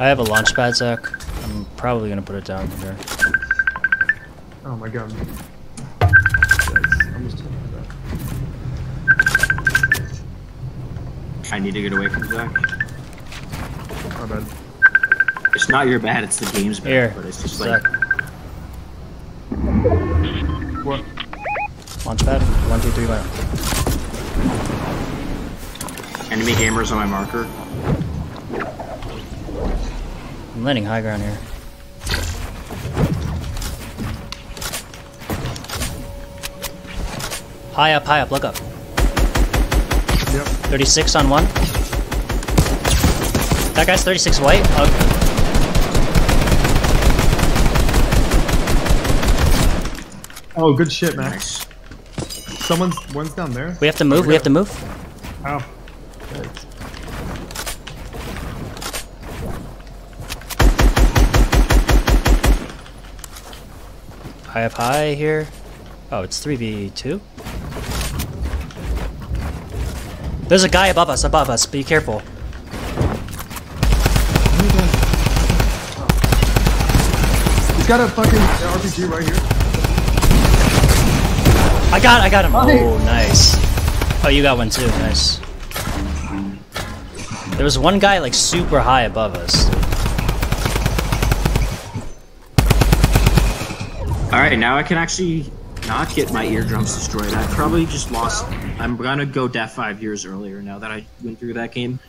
I have a launch pad, Zach. I'm probably gonna put it down here. Oh my god. Yikes, almost took that. I need to get away from Zach. My bad. It's not your bad, it's the game's bad. Here, But it's just like, Zach. What? Launch pad. One, two, three, one. enemy gamers on my marker. I'm landing high ground here. High up, high up, look up. Yep. 36 on one. That guy's 36 white. Oh, Oh, good shit, Max. Nice. Someone's one's down there. we have to move, we have to move. Ow. High up high here. Oh, it's 3v2? There's a guy above us, above us. Be careful. He's got a fucking RPG right here. I got I got him. Oh, nice. Oh, you got one too. Nice. There was one guy like super high above us. Alright, now I can actually not get my eardrums destroyed. I probably just lost. I'm gonna go deaf five years earlier now that I went through that game.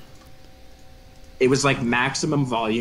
It was like maximum volume.